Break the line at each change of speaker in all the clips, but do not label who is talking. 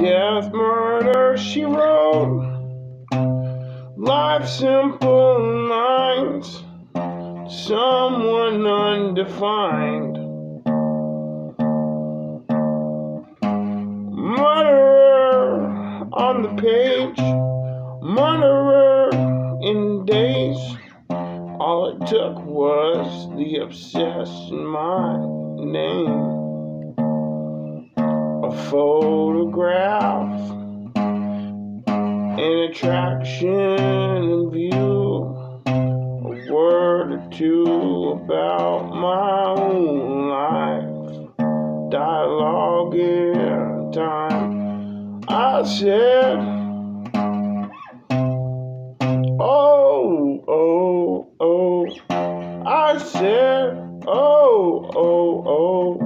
Death, murder, she wrote. Life simple lines. Someone undefined. Murderer on the page. Murderer in days. All it took was the obsession, my name. Photograph, an attraction in view, a word or two about my own life, dialogue in time. I said, Oh, oh, oh. I said, Oh, oh, oh.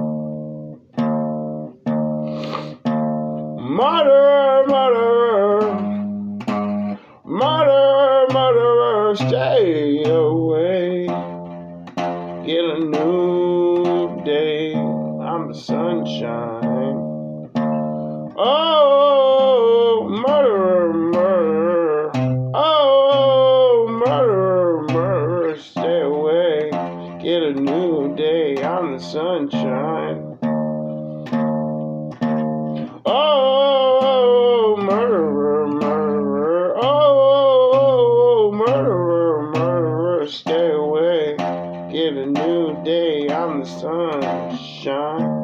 Murderer, murderer, murderer, murderer, stay away. Get a new day. I'm the sunshine. Oh, murderer, murderer. Oh, murderer, murderer, stay away. Get a new day. I'm the sunshine. Day. I'm the sunshine.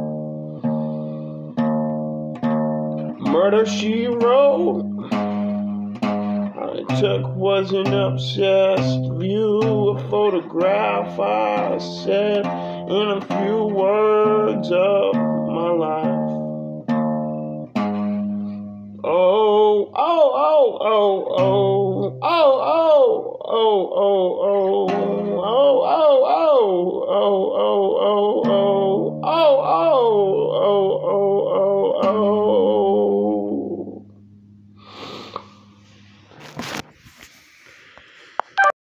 Murder she wrote. It took was an obsessed view, a photograph I said in a few words of my life. Oh, oh, oh, oh, oh, oh, oh, oh, oh, oh. oh, oh,